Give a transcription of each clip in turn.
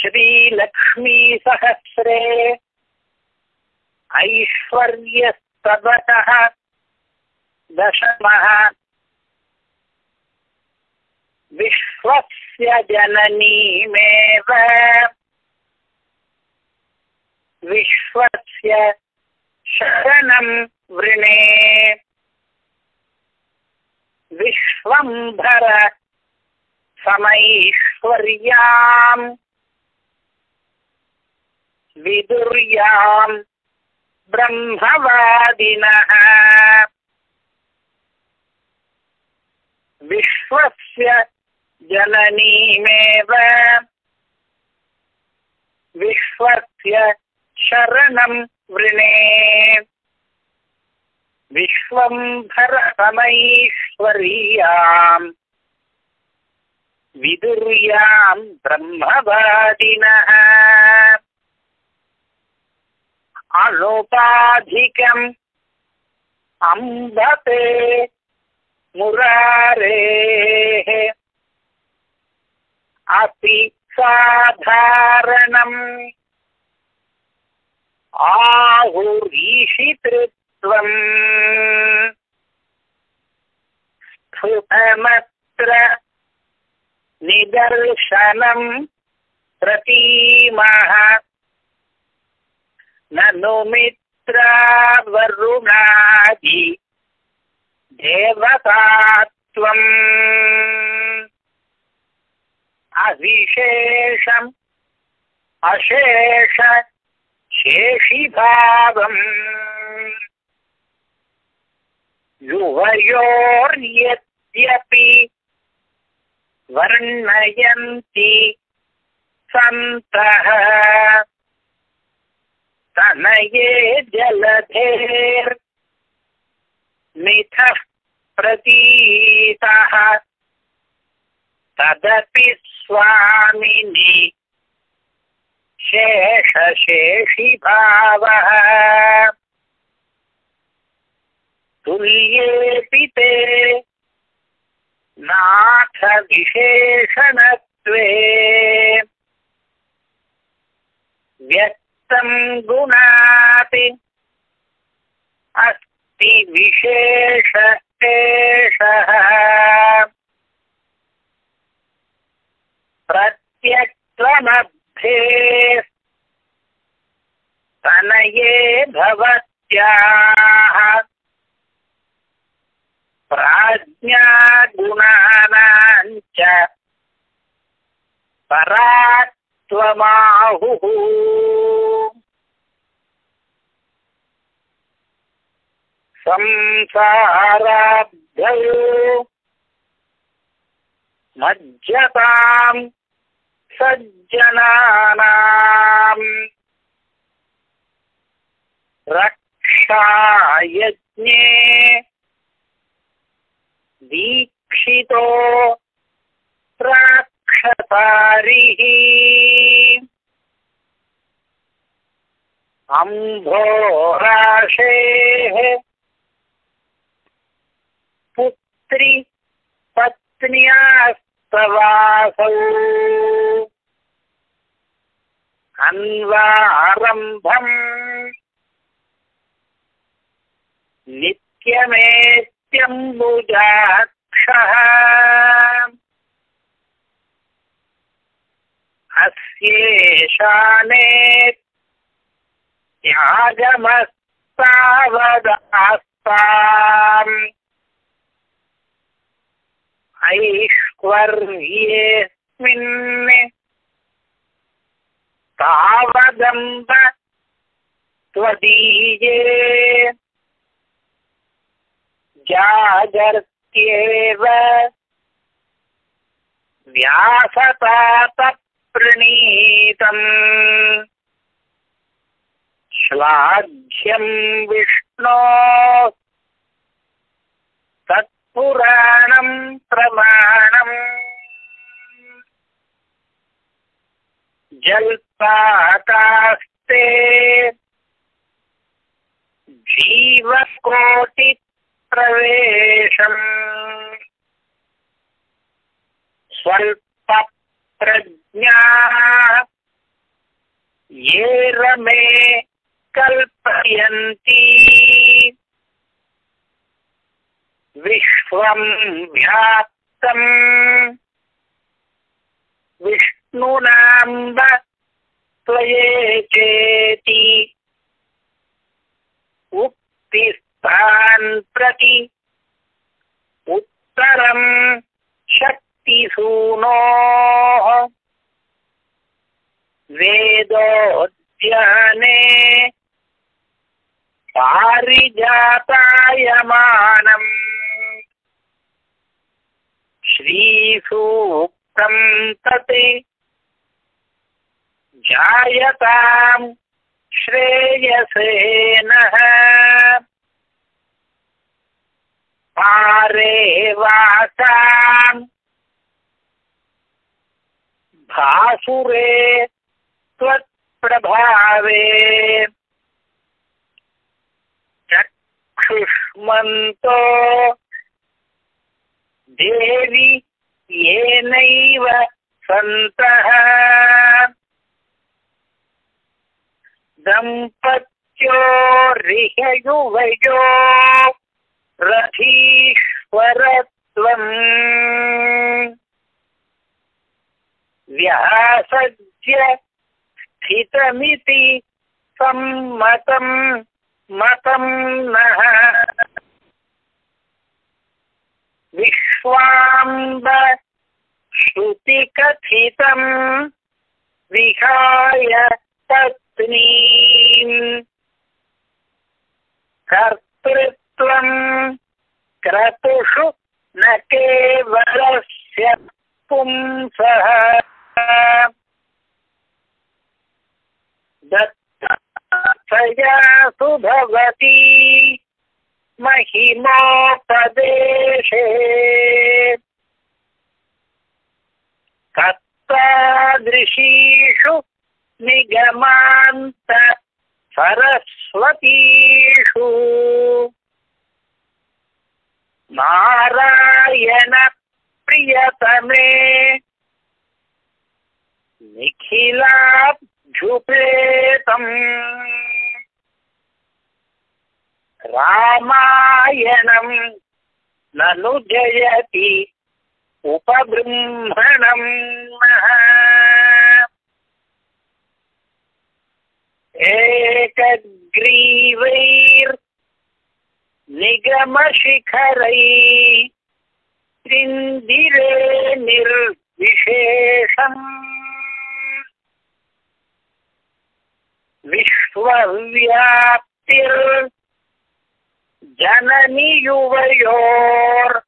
श्रीलक्ष्मीसहस्रे ऐश्वर्यस्तवतः दशमः। विश्वस्य जननीमेव। विश्वस्य शरणं वृणे। विश्वम्भर समैश्वर्याम्। विदुर्याम् ब्रह्मवादिनः विश्वस्य जननीमेव विश्वस्य शरणं वृणे विश्वम्भरसमैश्वर्याम् विदुर्याम् ब्रह्मवादिनः अनुपाधिकम् अम्बते मुरारेः। अपि साधारणम्। आहुरीषितृत्वम्। स्फुटमत्र निदर्शनम् प्रतीमः। ननु मित्रावरुणादि देवतात्वम्। अविशेषम् अशेष शेषिभावम्। युवयोर्यद्यपि वर्णयन्ति सन्तः तनये जलधेर्मिथः प्रतीतः। तदपि स्वामिनि। शेषशेषिभावः तुल्येऽपि ते। नाथ विशेषणत्वे। व्यक्तं गुणापि अस्ति प्रत्यक्त्वमभ्ये भवत्याः। प्राज्ञागुणानाम् च परात्वमाहुः। संसाराब्धौ मज्जताम् सज्जनानाम् रक्षायज्ञे दीक्षितो राक्षसारिः अम्भोराशेः पुत्री पत्न्यास्तवासौ। अन्वारम्भम् नित्यमेत्यम्बुजाक्षः। अस्येषाने ऐश्वर्येऽस्मिन् तावदम्ब त्वदीये जागर्त्येव व्यासतातप्रणीतम् श्लाघ्यम् विष्णो तत्पुराणम् प्रमाणम्। जल्पाकास्ते जीवकोटिप्रवेशम्। स्वल्पप्रज्ञा ये रमे कल्पयन्ति। विश्वं व्याप्तम् विष्णुनाम्ब त्वये चेति। उक्तिस्थान् प्रति उत्तरं शक्तिसूनोः। वेदोद्याने पारिजातायमानम्। श्रीसूक्तं तत् जायताम् श्रेयसे नः पारे वासाम् भासुरे त्वत्प्रभावे चक्षुष्मन्तो देवि येनैव सन्तः। दम्पत्योर्हियुवयो रथीश्वरत्वम्। व्यासज्य स्थितमिति सम्मतम् मतं नः। विश्वाम्ब श्रुतिकथितं विहाय पत्नीम् कर्तृत्वं क्रतुषु न केवलस्य पुंसः। दत्तया सुभवती महिमोपदेशे तत्तादृशीषु निगमान्त सरस्वतीषु। नारायण प्रियतमे निखिलाभ्युपेतम् रामायणम् ननु जयति उपबृंहणम् एकग्रीवैर् निगमशिखरै त्रिन्दिरे निर्विशेषम्। विश्वव्याप्तिर् जननि युवयोर्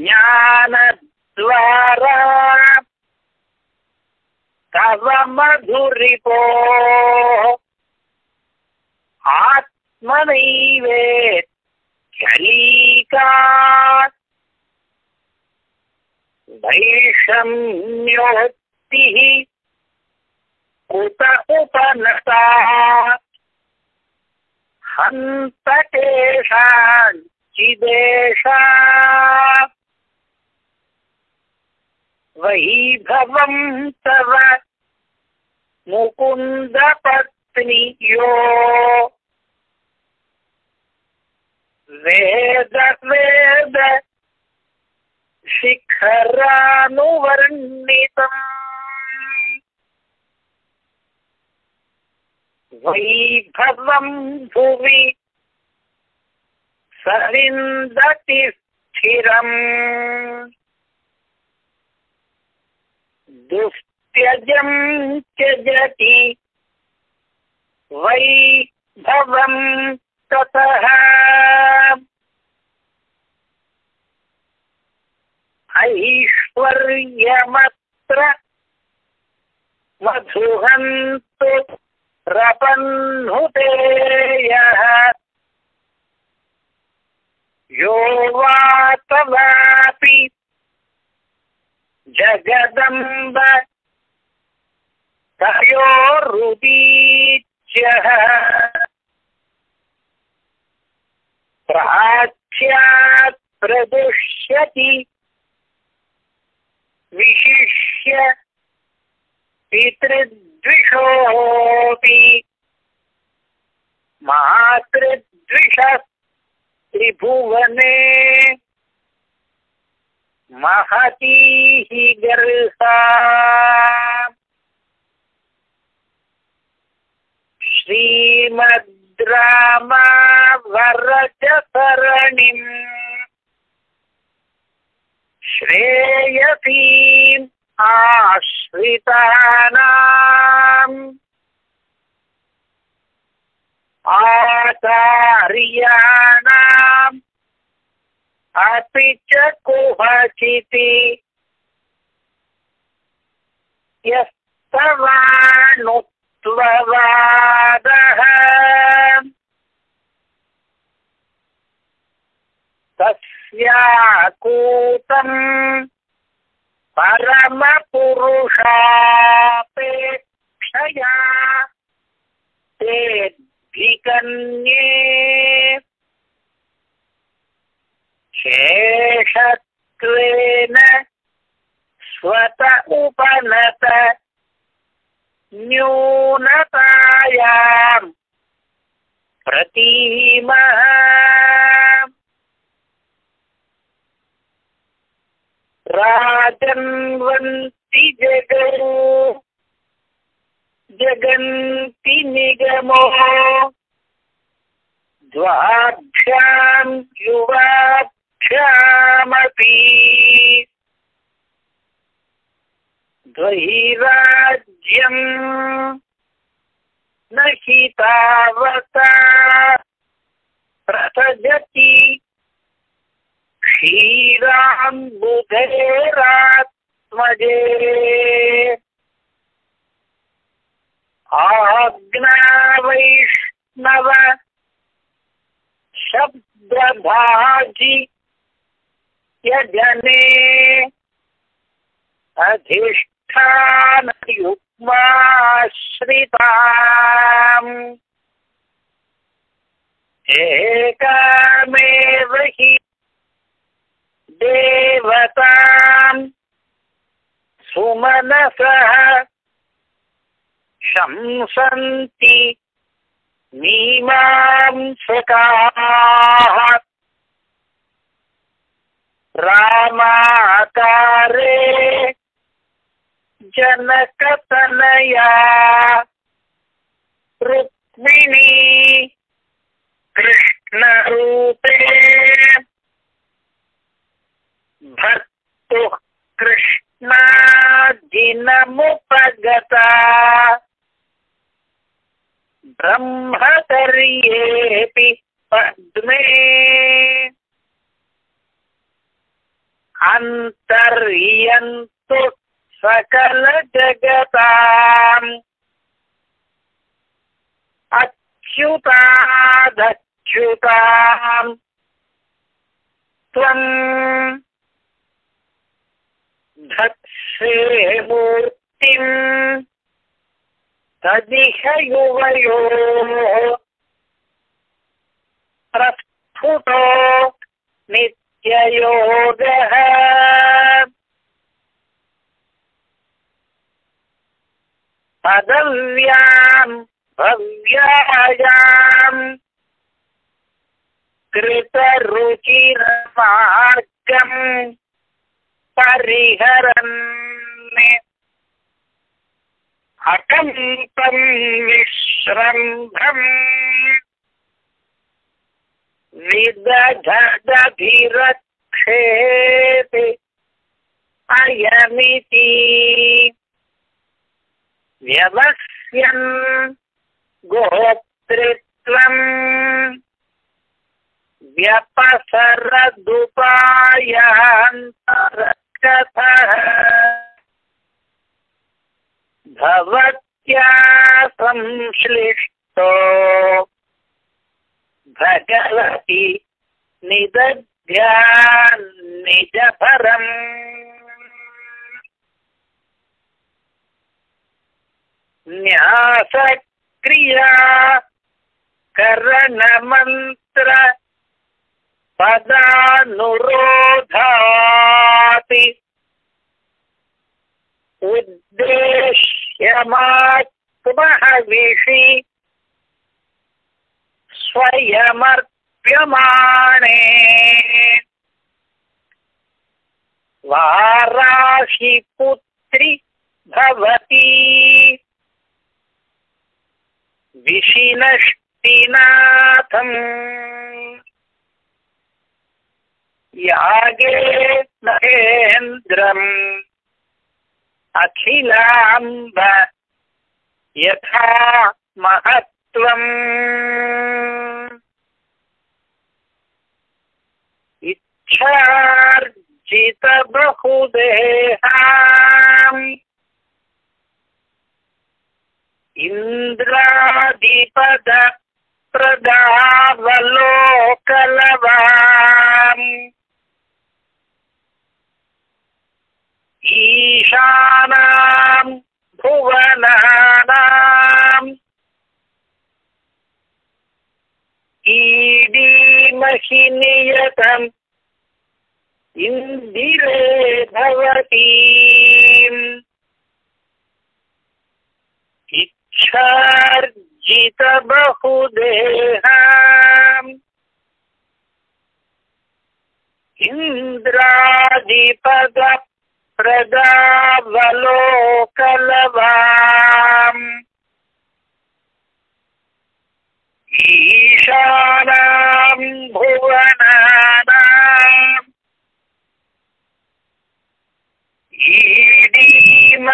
ज्ञानद्वारा तव मधुरिपो आत्मनैवेत्यलीका वैषम्योक्तिः कुत उपनता। हन्तकेशाञ्चिदेशा वैभवं तव मुकुन्दपत्न्यो वेद वेद शिखरानुवर्णितम्। वैभवं भुवि सविन्दति स्थिरम्। दुस्त्यजं त्यजति। वैभवं ततः। ऐश्वर्यमत्र मधुहन्तु रपह्नुते यः। यो वा तवापि जगदम्ब तयोरुदीच्यः प्राच्यात् प्रदुष्यति विशिष्य पितृद्विषोऽपि। मातृद्विषः त्रिभुवने महती हि गर्हा श्रीमद् रामावरचरणिम् श्रेयसीम् आश्रितानाम् आचार्याणाम् अपि च कुहचिति यस्तवानुत्ववादः तस्याकूतम् परमपुरुषापेक्षया तेऽधिकन्ये शेषत्वेन स्वत उपनत न्यूनतायाम् प्रतीमः राजन्वन्ति जगौ जगन्ति निगमो द्वाभ्याम् युवाभ्यामपि द्वैराज्यम् न हि तावता क्षीराम्बुधेरात्मजे आज्ञावैष्णव शब्दभाजि यजने। अधिष्ठानयुग्माश्रिताम् एकामेव हि देवताम्। सुमनसः शंसन्ति मीमांसकाः। रामाकारे जनकतनया। रुक्मिणी कृष्णरूपे। भक्तुः कृष्णाजिनमुपगता ब्रह्मचर्येऽपि पद्मे। अन्तर्यन्तु सकलजगताम् अच्युतादच्युताम् त्वम् धत्से मूर्तिम् तदिह युवयोः प्रस्फुटो नित्ययोगः पदव्याम् भव्यायाम्। कृतरुचिरमार्गम् परिहरन् अकम्पम् विश्रम्भम् विदधदभिरक्षेति अयमिति। व्यवस्यन् गोहोत्रित्वम् व्यपसरदुपायान्तरक्षथः भवत्या संश्लिष्टो भगवति निद्यान्निजफरम् न्यासक्रिया करणमन्त्र पदानुरोधापि उद्देश्यमात्महविषि स्वयमर्प्यमाणे। वाराशिपुत्री भवति। विशिनष्टिनाथम् यागे महेन्द्रम् अखिलाम्ब यथा महत्त्वम्। इच्छार्जितबहुदेहाम्। इन्द्रादिपद प्रदावलोकलवाम्। ईशानाम् भुवनानाम्। ईडीमहिनियतम् इन्दिरे भवतीम्। इच्छार्जितबहुदेहाम् इन्द्रादिपद प्रदावलोकलवाम् ईशानाम् भुवनानाम्। ईडीमहिनियतम्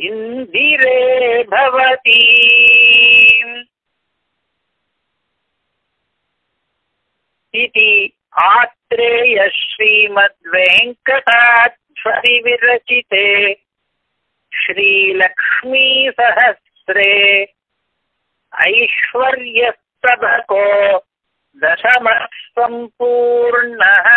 इन्दिरे भवति। इति आत्रेय श्रीमद्वेङ्कटाध्वरिविरचिते श्रीलक्ष्मीसहस्रे ऐश्वर्यस्तबको दशमः सम्पूर्णः।